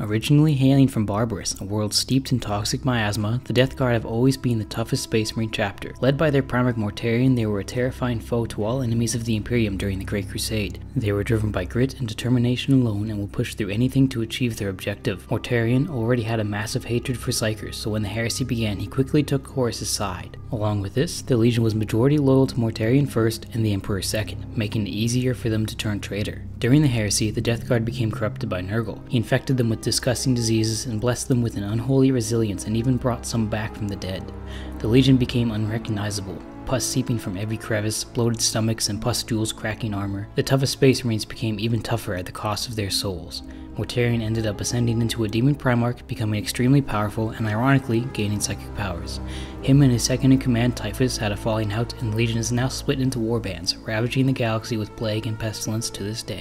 Originally hailing from Barbarus, a world steeped in toxic miasma, the Death Guard have always been the toughest Space Marine chapter. Led by their Primarch Mortarion, they were a terrifying foe to all enemies of the Imperium during the Great Crusade. They were driven by grit and determination alone and will push through anything to achieve their objective. Mortarion already had a massive hatred for Psykers, so when the heresy began, he quickly took Horus's side. Along with this, the Legion was majority loyal to Mortarion first and the Emperor second, making it easier for them to turn traitor. During the heresy, the Death Guard became corrupted by Nurgle. He infected them with disgusting diseases and blessed them with an unholy resilience and even brought some back from the dead. The Legion became unrecognizable, pus seeping from every crevice, bloated stomachs, and pus pustules cracking armor. The toughest Space Marines became even tougher at the cost of their souls. Mortarion ended up ascending into a demon Primarch, becoming extremely powerful and ironically gaining psychic powers. Him and his second in command Typhus had a falling out and the Legion is now split into warbands, ravaging the galaxy with plague and pestilence to this day.